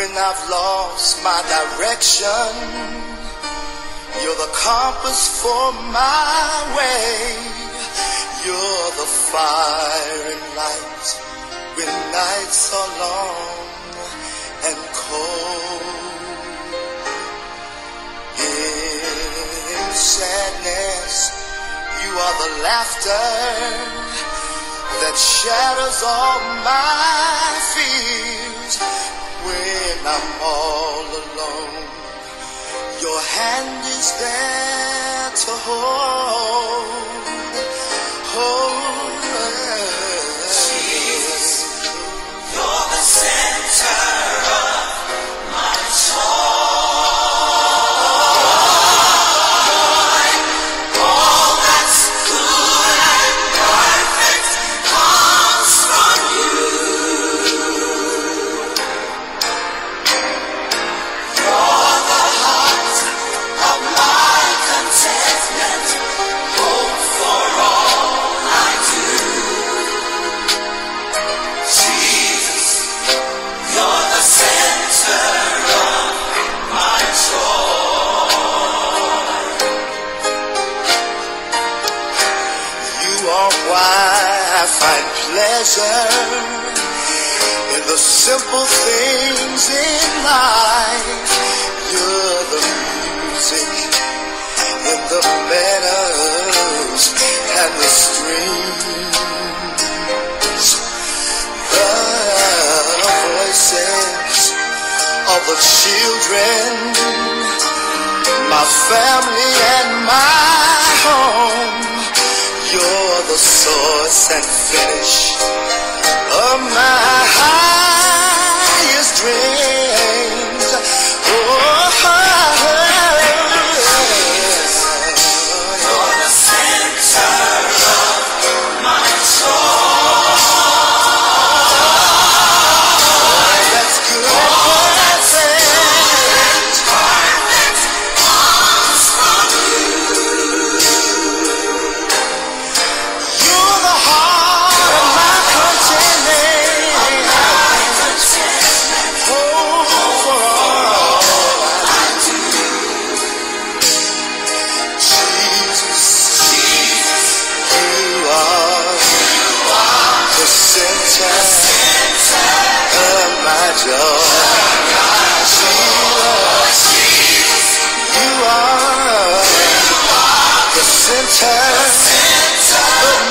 when I've lost my direction. You're the compass for my way. You're the fire and light when nights are long and cold. In sadness, you are the laughter that shatters all my fears when I'm all alone. Your hand is there to hold. Hold. Jesus, you're the center of. and finish.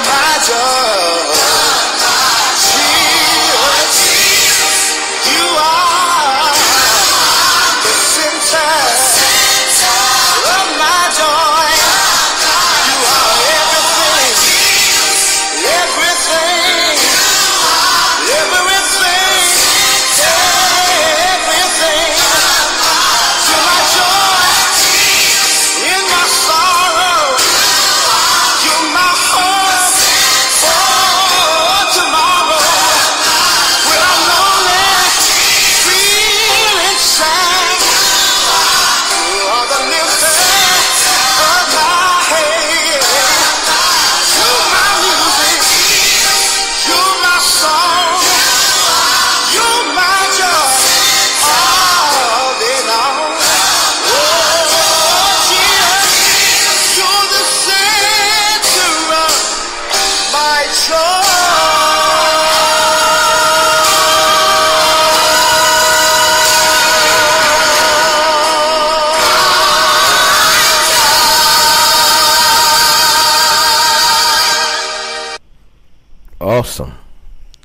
my joy.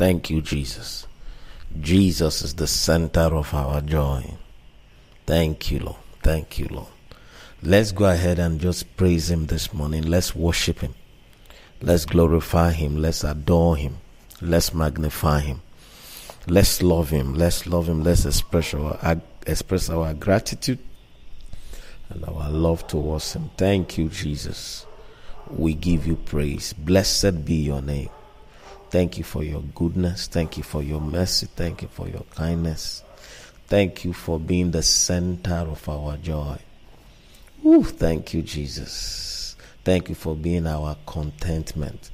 Thank you, Jesus. Jesus is the center of our joy. Thank you, Lord. Thank you, Lord. Let's go ahead and just praise Him this morning. Let's worship Him. Let's glorify Him. Let's adore Him. Let's magnify Him. Let's love Him. Let's love Him. Let's express our, express our gratitude and our love towards Him. Thank you, Jesus. We give you praise. Blessed be your name. Thank you for your goodness. Thank you for your mercy. Thank you for your kindness. Thank you for being the center of our joy. Ooh, thank you, Jesus. Thank you for being our contentment.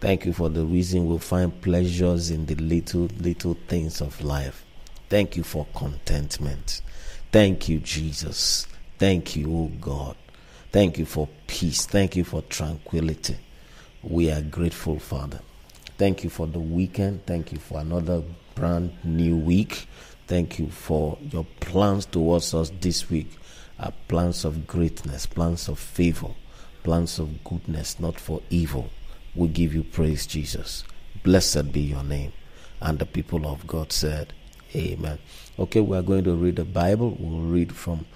Thank you for the reason we'll find pleasures in the little, little things of life. Thank you for contentment. Thank you, Jesus. Thank you, oh God. Thank you for peace. Thank you for tranquility. We are grateful, Father. Thank you for the weekend. Thank you for another brand new week. Thank you for your plans towards us this week are plans of greatness, plans of favor, plans of goodness, not for evil. We give you praise, Jesus. Blessed be your name. And the people of God said, Amen. Okay, we are going to read the Bible. We'll read from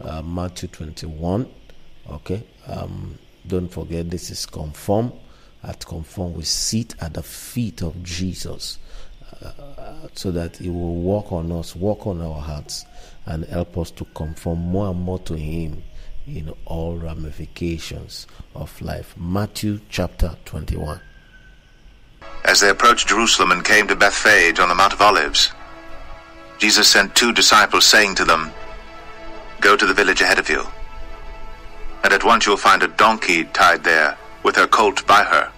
uh, Matthew 21. Okay, um, don't forget this is conform. At conform, we sit at the feet of Jesus uh, so that He will walk on us, walk on our hearts, and help us to conform more and more to Him in all ramifications of life. Matthew chapter 21. As they approached Jerusalem and came to Bethphage on the Mount of Olives, Jesus sent two disciples, saying to them, Go to the village ahead of you, and at once you will find a donkey tied there, with her colt by her.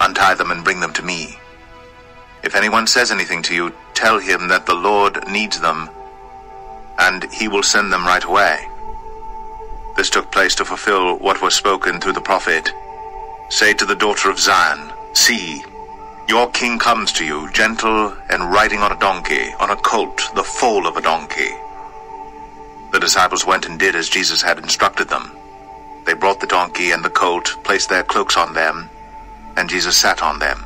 Untie them and bring them to me. If anyone says anything to you, tell him that the Lord needs them and he will send them right away. This took place to fulfill what was spoken through the prophet. Say to the daughter of Zion, See, your king comes to you, gentle and riding on a donkey, on a colt, the foal of a donkey. The disciples went and did as Jesus had instructed them. They brought the donkey and the colt, placed their cloaks on them, and Jesus sat on them.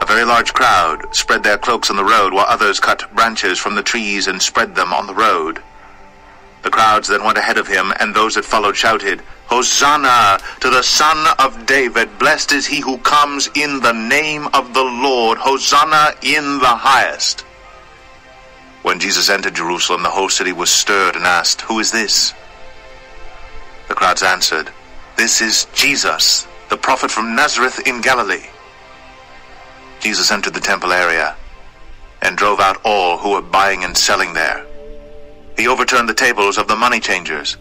A very large crowd spread their cloaks on the road, while others cut branches from the trees and spread them on the road. The crowds then went ahead of him, and those that followed shouted, Hosanna to the Son of David! Blessed is he who comes in the name of the Lord! Hosanna in the highest! When Jesus entered Jerusalem, the whole city was stirred and asked, Who is this? The crowds answered, This is Jesus, the prophet from Nazareth in Galilee. Jesus entered the temple area and drove out all who were buying and selling there. He overturned the tables of the money changers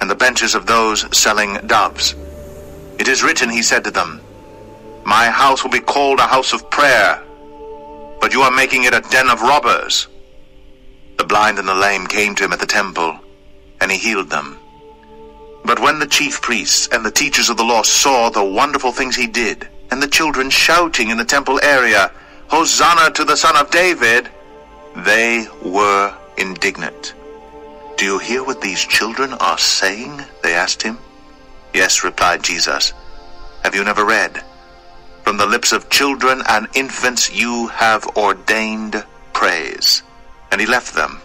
and the benches of those selling doves. It is written, he said to them, My house will be called a house of prayer, but you are making it a den of robbers. The blind and the lame came to him at the temple, and he healed them. But when the chief priests and the teachers of the law saw the wonderful things he did, and the children shouting in the temple area, Hosanna to the Son of David, they were indignant. Do you hear what these children are saying? They asked him. Yes, replied Jesus. Have you never read? From the lips of children and infants you have ordained praise. And he left them,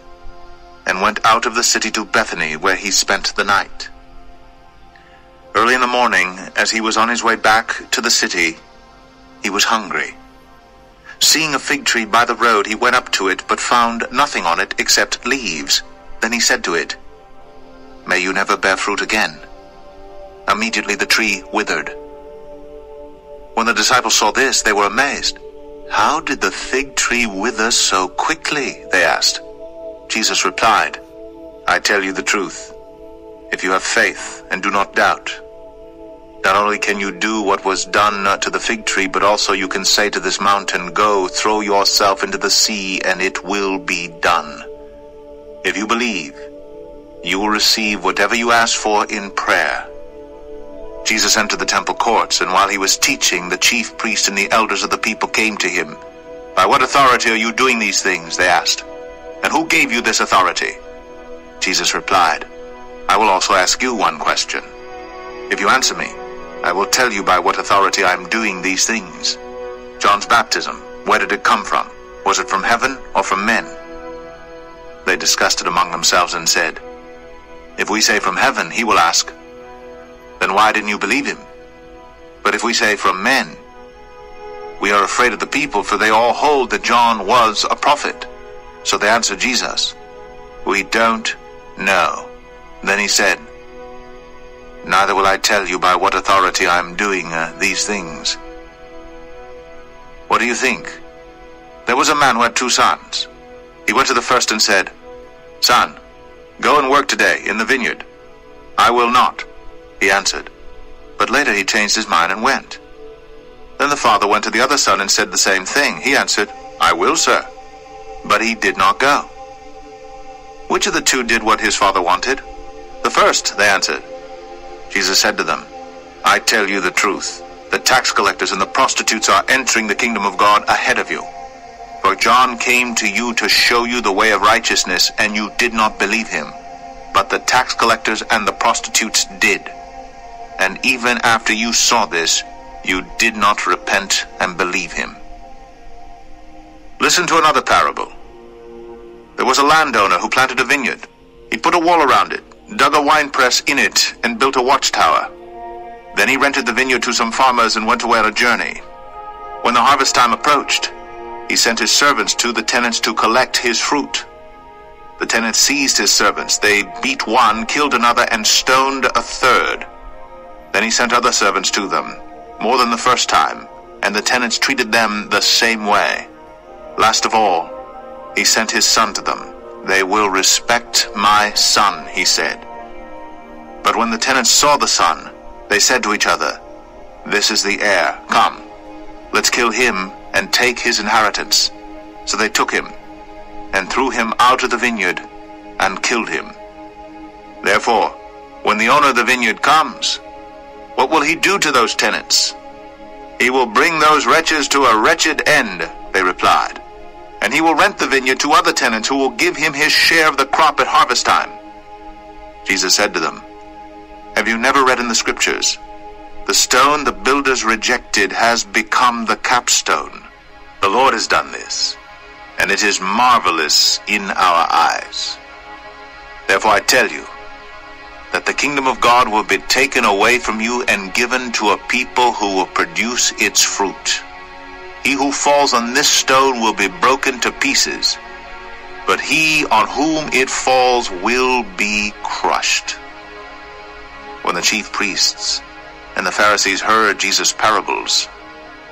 and went out of the city to Bethany, where he spent the night. Early in the morning, as he was on his way back to the city, he was hungry. Seeing a fig tree by the road, he went up to it, but found nothing on it except leaves. Then he said to it, May you never bear fruit again. Immediately the tree withered. When the disciples saw this, they were amazed. How did the fig tree wither so quickly? They asked. Jesus replied, I tell you the truth. If you have faith and do not doubt, not only can you do what was done to the fig tree, but also you can say to this mountain, Go, throw yourself into the sea, and it will be done. If you believe, you will receive whatever you ask for in prayer. Jesus entered the temple courts, and while he was teaching, the chief priests and the elders of the people came to him. By what authority are you doing these things? They asked. And who gave you this authority? Jesus replied, I will also ask you one question. If you answer me, I will tell you by what authority I am doing these things. John's baptism, where did it come from? Was it from heaven or from men? They discussed it among themselves and said, If we say from heaven, he will ask, Then why didn't you believe him? But if we say from men, we are afraid of the people, for they all hold that John was a prophet. So they answered Jesus, We don't know. Then he said, Neither will I tell you by what authority I am doing uh, these things. What do you think? There was a man who had two sons. He went to the first and said, Son, go and work today in the vineyard. I will not, he answered. But later he changed his mind and went. Then the father went to the other son and said the same thing. He answered, I will, sir. But he did not go. Which of the two did what his father wanted? The first, they answered. Jesus said to them, I tell you the truth. The tax collectors and the prostitutes are entering the kingdom of God ahead of you. For John came to you to show you the way of righteousness, and you did not believe him. But the tax collectors and the prostitutes did. And even after you saw this, you did not repent and believe him. Listen to another parable. There was a landowner who planted a vineyard. He put a wall around it, dug a winepress in it, and built a watchtower. Then he rented the vineyard to some farmers and went away on a journey. When the harvest time approached, he sent his servants to the tenants to collect his fruit. The tenants seized his servants. They beat one, killed another, and stoned a third. Then he sent other servants to them, more than the first time, and the tenants treated them the same way. Last of all, he sent his son to them. They will respect my son, he said. But when the tenants saw the son, they said to each other, This is the heir. Come, let's kill him and take his inheritance. So they took him and threw him out of the vineyard and killed him. Therefore, when the owner of the vineyard comes, what will he do to those tenants? He will bring those wretches to a wretched end, they replied. And he will rent the vineyard to other tenants who will give him his share of the crop at harvest time. Jesus said to them, Have you never read in the scriptures? The stone the builders rejected has become the capstone. The Lord has done this, and it is marvelous in our eyes. Therefore I tell you, that the kingdom of God will be taken away from you and given to a people who will produce its fruit. He who falls on this stone will be broken to pieces, but he on whom it falls will be crushed. When the chief priests and the Pharisees heard Jesus' parables,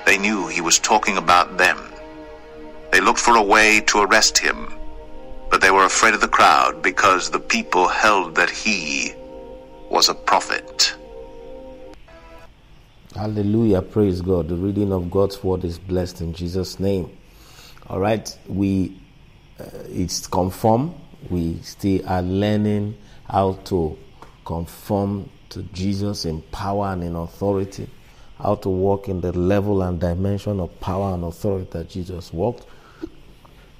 they knew he was talking about them. They looked for a way to arrest him, but they were afraid of the crowd because the people held that he was a prophet. Hallelujah. Praise God. The reading of God's word is blessed in Jesus' name. All right. We, uh, it's conform. We still are learning how to conform to Jesus in power and in authority, how to walk in the level and dimension of power and authority that Jesus walked.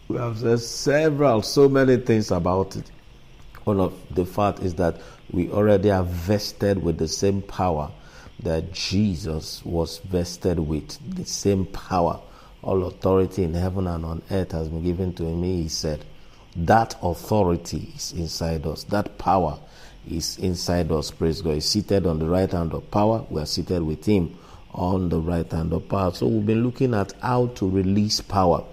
We have said several, so many things about it. One of the fact is that we already are vested with the same power that Jesus was vested with. The same power. All authority in heaven and on earth has been given to me, He said, That authority is inside us. That power is inside us. Praise God. He's seated on the right hand of power. We are seated with him on the right hand of power. So we've been looking at how to release power.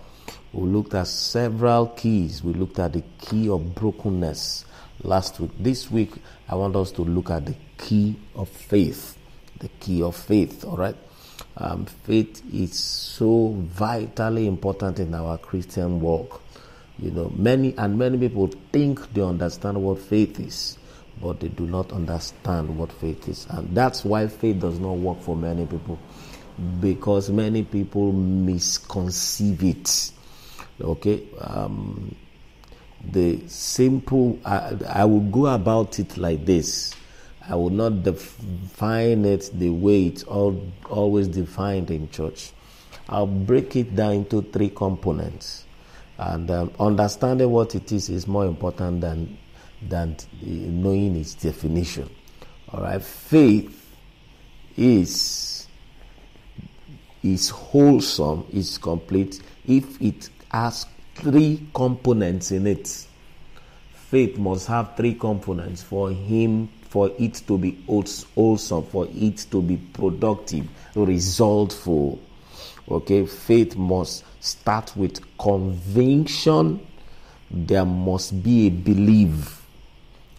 We looked at several keys. We looked at the key of brokenness last week. This week, I want us to look at the key of faith. The key of faith, all right? Um, faith is so vitally important in our Christian walk. You know, many and many people think they understand what faith is, but they do not understand what faith is. And that's why faith does not work for many people because many people misconceive it. Okay? Um, the simple I, I will go about it like this i will not define it the way it's all, always defined in church i'll break it down into three components and um, understanding what it is is more important than than knowing its definition all right faith is is wholesome is complete if it has three components in it. faith must have three components for him for it to be wholesome, for it to be productive, resultful. Okay, faith must start with conviction. There must be a belief.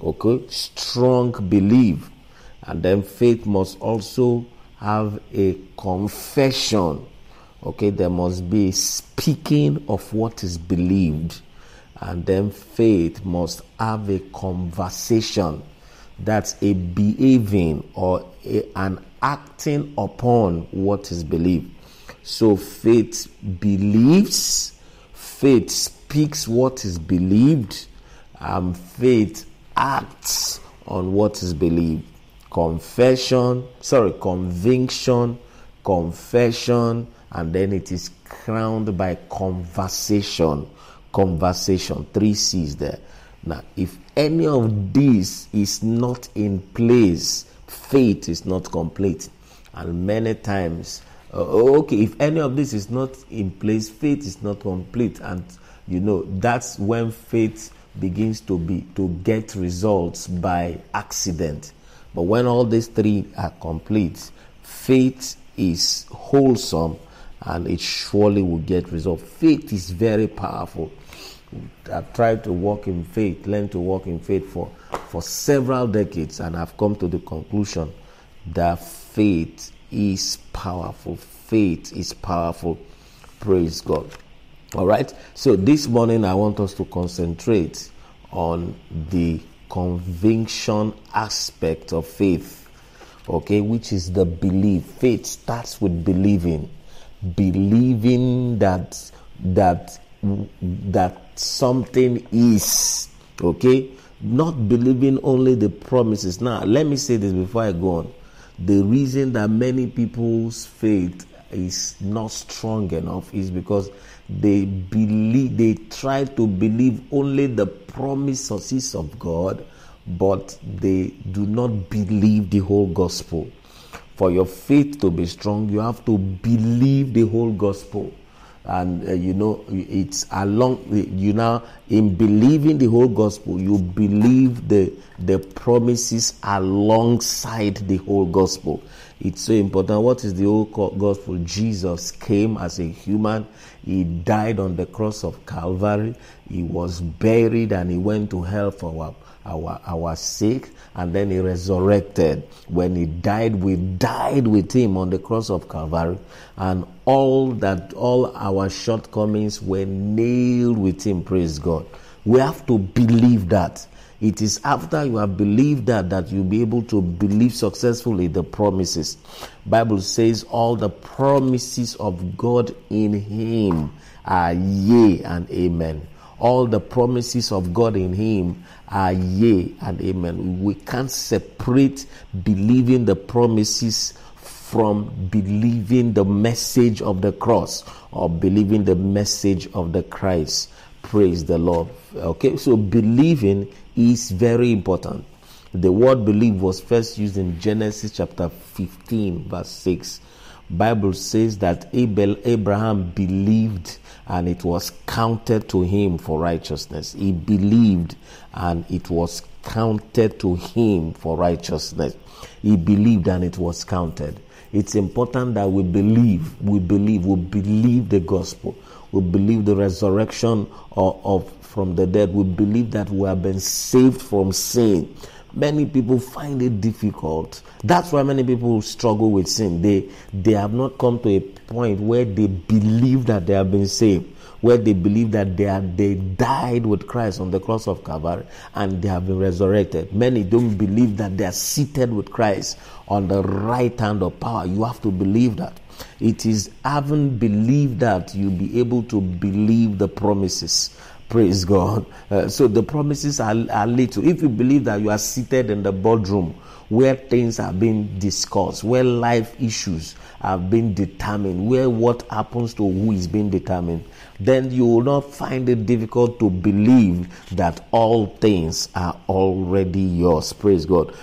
Okay, strong belief. And then faith must also have a confession. Okay, there must be speaking of what is believed. And then faith must have a conversation that's a behaving or a, an acting upon what is believed. So faith believes, faith speaks what is believed, and faith acts on what is believed. Confession, sorry, conviction, confession, and then it is crowned by conversation. Conversation, three C's there. Now, if any of this is not in place, faith is not complete. And many times, uh, okay, if any of this is not in place, faith is not complete. And you know, that's when faith begins to be to get results by accident. But when all these three are complete, faith is wholesome and it surely will get results. Faith is very powerful. I've tried to walk in faith, learn to walk in faith for, for several decades, and I've come to the conclusion that faith is powerful. Faith is powerful. Praise God. All right. So this morning, I want us to concentrate on the conviction aspect of faith, okay, which is the belief. Faith starts with believing, believing that that that something is. Okay? Not believing only the promises. Now let me say this before i go on. The reason that many people's faith is not strong enough is because they believe they try to believe only the promises of god but they do not believe the whole gospel. For your faith to be strong you have to believe the whole gospel. And uh, you know it's along you now in believing the whole gospel you believe the the promises alongside the whole gospel. It's so important. What is the whole gospel? Jesus came as a human he died on the cross of calvary. He was buried and he went to hell for our our our sake. And then he resurrected. When he died we died with him on the cross of calvary. And all that all our shortcomings were nailed with him. Praise god. We have to believe that it is after you have believed that that you'll be able to believe successfully the promises bible says all the promises of god in him are yea and amen all the promises of God in Him are yea and amen. We can't separate believing the promises from believing the message of the cross or believing the message of the Christ. Praise the Lord. Okay, so believing is very important. The word believe was first used in Genesis chapter 15, verse 6. Bible says that Abel, Abraham believed and it was counted to him for righteousness. He believed and it was counted to him for righteousness. He believed and it was counted. It's important that we believe, we believe, we believe the gospel. We believe the resurrection of, of from the dead. We believe that we have been saved from sin. Many people find it difficult. That's why many people struggle with sin. They they have not come to a point where they believe that they have been saved where they believe that they are they died with Christ on the cross of Calvary and they have been resurrected. Many don't believe that they are seated with Christ on the right hand of power. You have to believe that. It is having believed that you'll be able to believe the promises Praise God. Uh, so the promises are, are little. If you believe that you are seated in the boardroom where things are being discussed, where life issues are being determined, where what happens to who is being determined, then you will not find it difficult to believe that all things are already yours. Praise God.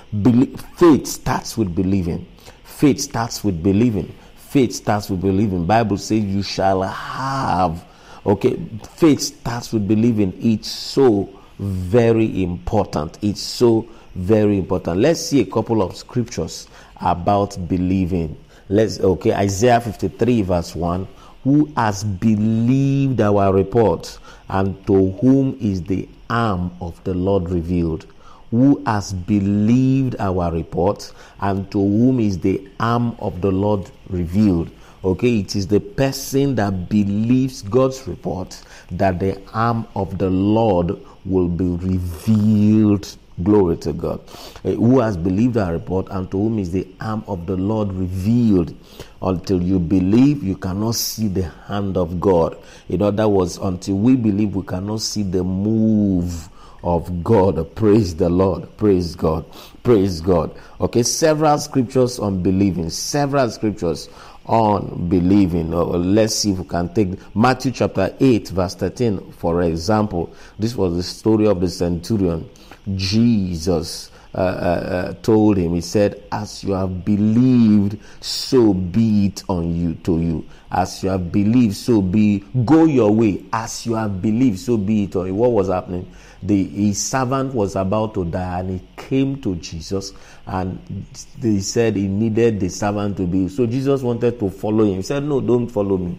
Faith starts with believing. Faith starts with believing. Faith starts with believing. Bible says you shall have Okay, faith starts with believing It's so very important. It's so very important. Let's see a couple of scriptures about believing. Let's okay, Isaiah 53 verse 1. Who has believed our report, and to whom is the arm of the Lord revealed? Who has believed our report, and to whom is the arm of the Lord revealed? Okay, it is the person that believes God's report that the arm of the Lord will be revealed. Glory to God. Uh, who has believed our report, and to whom is the arm of the Lord revealed? Until you believe, you cannot see the hand of God. In other words, until we believe, we cannot see the move of God. Praise the Lord. Praise God. Praise God. Okay, several scriptures on believing, several scriptures on believing. Or let's see if we can take Matthew chapter 8, verse 13, for example. This was the story of the centurion. Jesus uh, uh, uh, told him, He said, As you have believed, so be it on you to you. As you have believed, so be go your way. As you have believed, so be it on you. What was happening? The his servant was about to die, and he came to Jesus, and they said he needed the servant to be. So Jesus wanted to follow him. He said, No, don't follow me.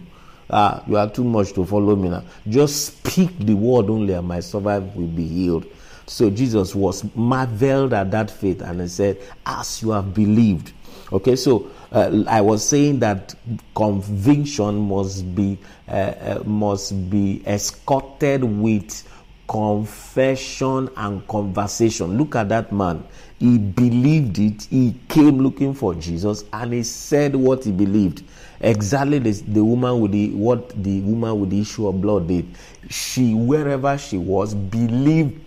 Ah, you are too much to follow me now. Just speak the word only, and my servant will be healed. So Jesus was marveled at that faith and he said, As you have believed. Okay, so uh, I was saying that conviction must be uh, uh, must be escorted with confession and conversation. Look at that man. He believed it. He came looking for Jesus and he said what he believed. Exactly the, the woman with the what the woman with the issue of blood did. She wherever she was believed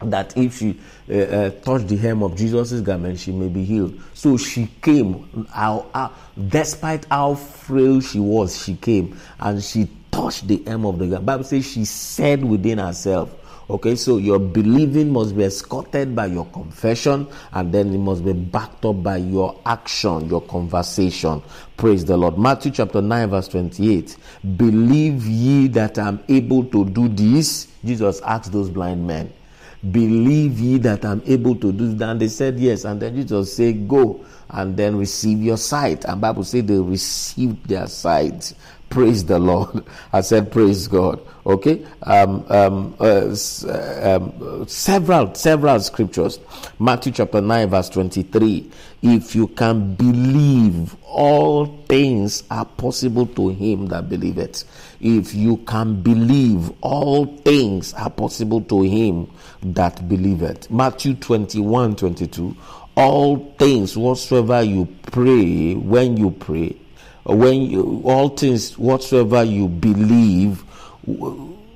that if she uh, uh, touched the hem of Jesus' garment, she may be healed. So she came, how, how, despite how frail she was, she came and she touched the hem of the garment. Bible says she said within herself. Okay, so your believing must be escorted by your confession and then it must be backed up by your action, your conversation. Praise the Lord. Matthew chapter 9, verse 28. Believe ye that I'm able to do this? Jesus asked those blind men believe ye that I'm able to do that? And they said yes. And then Jesus said, go and then receive your sight. And Bible said they received their sight. Praise the Lord. I said, praise God. Okay. Um, um, uh, um, several, several scriptures. Matthew chapter 9 verse 23. If you can believe, all things are possible to him that believeth. If you can believe, all things are possible to him that believeth. Matthew 21 22. All things whatsoever you pray, when you pray, when you, all things whatsoever you believe,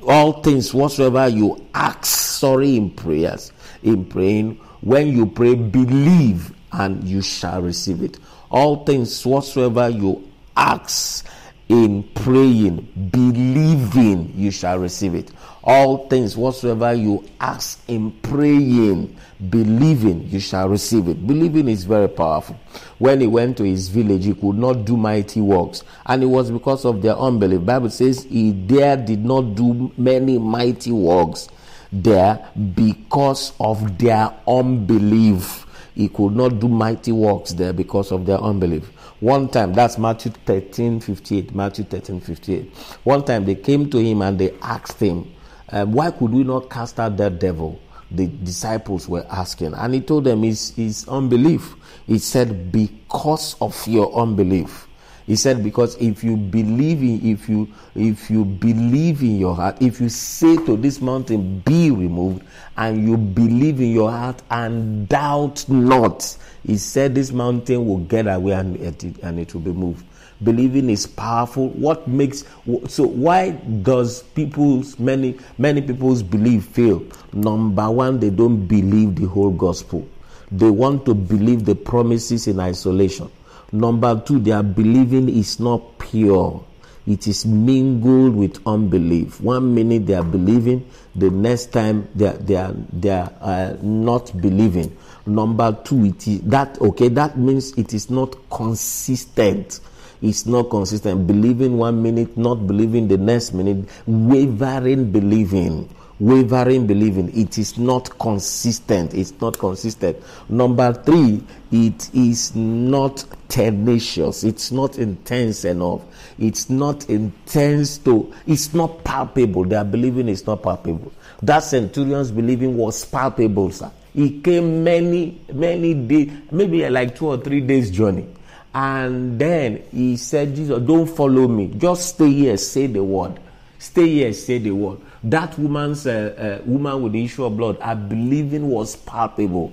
all things whatsoever you ask, sorry, in prayers, in praying, when you pray, believe and you shall receive it. All things whatsoever you ask in praying, believing, you shall receive it. All things whatsoever you ask in praying, believing, you shall receive it. Believing is very powerful. When he went to his village, he could not do mighty works, and it was because of their unbelief. Bible says he there did not do many mighty works there because of their unbelief. He could not do mighty works there because of their unbelief. One time, that's Matthew 13 58. Matthew 13 58. One time they came to him and they asked him, um, Why could we not cast out that devil? The disciples were asking. And he told them, It's, it's unbelief. He said, Because of your unbelief. He said, because if you believe in, if you, if you believe in your heart, if you say to this mountain, be removed, and you believe in your heart and doubt not, he said this mountain will get away and it, and it will be moved. Believing is powerful. What makes so? Why does people's many many people's belief fail? Number one, they don't believe the whole gospel. They want to believe the promises in isolation. Number two, their believing is not pure. It is mingled with unbelief. One minute they are believing, the next time they are, they are, they are uh, not believing. Number two, it is that okay. That means it is not consistent. It's not consistent. Believing one minute, not believing the next minute, wavering believing. Wavering believing. It is not consistent. It's not consistent. Number three it is not tenacious. It's not intense enough. It's not intense to it's not palpable. Their believing is not palpable. That centurion's believing was palpable sir. He came many many days maybe like two or three days journey and then he said jesus don't follow me. Just stay here say the word. Stay here say the word. That woman's uh, uh, woman with the issue of blood her believing was palpable.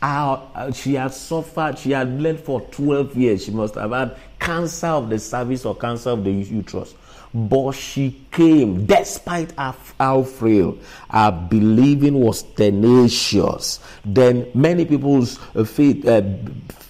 Uh, she had suffered she had bled for 12 years. She must have had cancer of the cervix or cancer of the uterus but she came despite how frail her believing was tenacious. Then many people's uh, faith uh,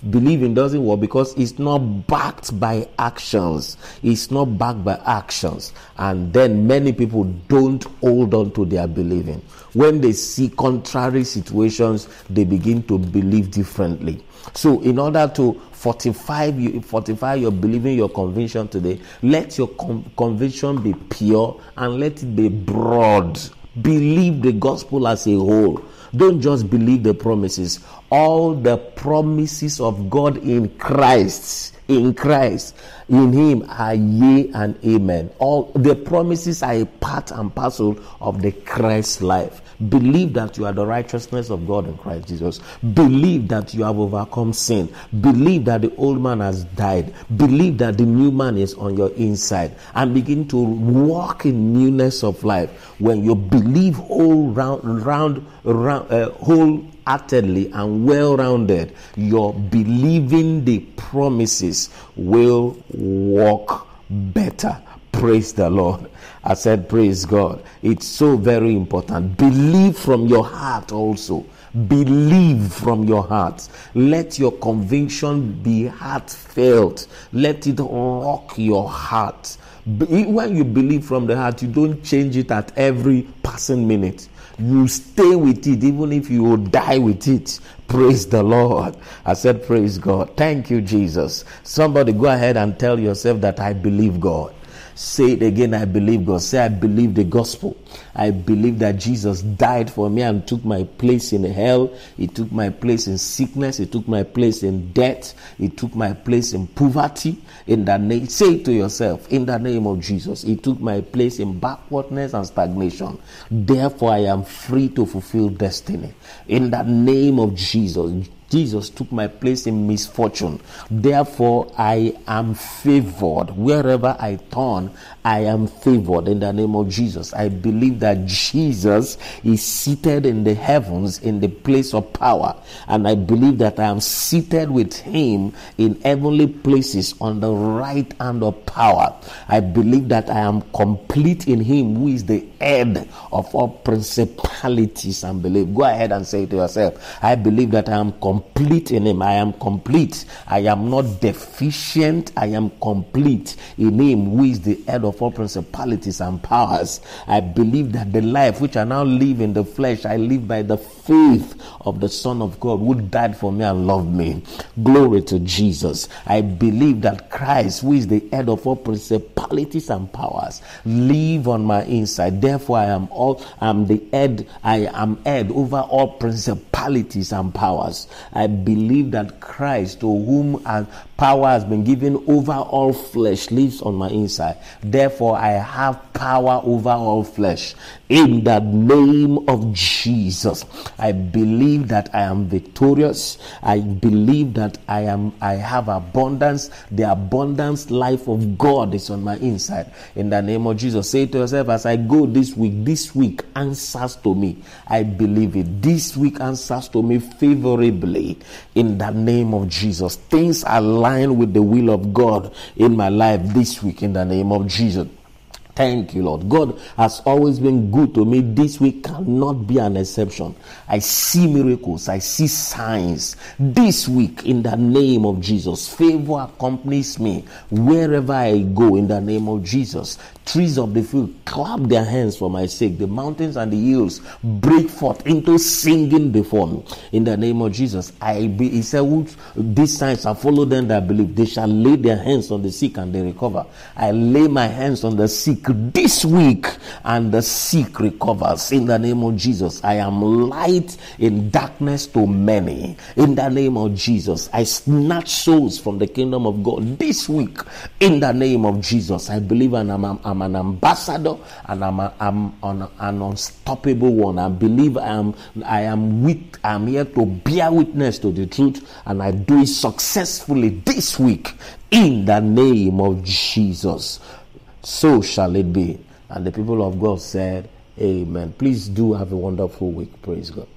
believing doesn't work because it's not backed by actions. It's not backed by actions. And then many people don't hold on to their believing. When they see contrary situations they begin to believe differently so in order to fortify you fortify your believing your conviction today let your con- conviction be pure and let it be broad. Believe the gospel as a whole. Don't just believe the promises. All the promises of god in christ in christ in him are yea and amen. All the promises are a part and parcel of the christ life believe that you are the righteousness of god in christ jesus. Believe that you have overcome sin. Believe that the old man has died. Believe that the new man is on your inside. And begin to walk in newness of life. When you believe all round round, round uh, wholeheartedly and well-rounded your believing the promises will work better praise the lord. I said praise god. It's so very important. Believe from your heart also. Believe from your heart. Let your conviction be heartfelt. Let it rock your heart. When you believe from the heart you don't change it at every passing minute. You stay with it even if you will die with it. Praise the lord. I said praise god. Thank you jesus. Somebody go ahead and tell yourself that i believe god Say it again. I believe God. Say, I believe the gospel. I believe that Jesus died for me and took my place in hell. He took my place in sickness. He took my place in death. He took my place in poverty. In the name, say it to yourself. In the name of Jesus, He took my place in backwardness and stagnation. Therefore, I am free to fulfill destiny. In the name of Jesus, Jesus took my place in misfortune. Therefore, I am favored. Wherever I turn, I am favored in the name of Jesus. I believe that Jesus is seated in the heavens in the place of power. And I believe that I am seated with Him in heavenly places on the right hand of power. I believe that I am complete in Him who is the head of all principalities and believe. Go ahead and say to yourself, I believe that I am complete in Him. I am complete. I am not deficient. I am complete in Him who is the head of all principalities and powers. I believe that the life which I now live in the flesh, I live by the faith of the Son of God who died for me and loved me. Glory to Jesus. I believe that Christ, who is the head of all principalities and powers, live on my inside. Therefore, I am all I am the head, I am head over all principalities and powers. I believe that Christ, to whom has power has been given over all flesh, lives on my inside. Therefore, I have power over all flesh. In the name of Jesus, I believe that I am victorious. I believe that I am I have abundance. The abundance life of God is on my inside. In the name of Jesus, say to yourself as I go this week, this week answers to me. I believe it. This week answers to me favorably. In the name of Jesus, things align with the will of God in my life this week. In the name of Jesus. Thank you, Lord. God has always been good to me. This week cannot be an exception. I see miracles. I see signs. This week, in the name of Jesus, favor accompanies me wherever I go. In the name of Jesus, trees of the field clap their hands for my sake. The mountains and the hills break forth into singing before me. In the name of Jesus, I be. He said, "These signs shall follow them that believe. They shall lay their hands on the sick and they recover. I lay my hands on the sick this week and the sick recovers in the name of Jesus. I am light in darkness to many in the name of Jesus. I snatch souls from the kingdom of God this week in the name of Jesus. I believe and I'm, I'm, an ambassador and I'm, a, I'm on an unstoppable one. I believe I am I am with I'm here to bear witness to the truth and I do it successfully this week in the name of Jesus. So shall it be. And the people of God said, Amen. Please do have a wonderful week. Praise God.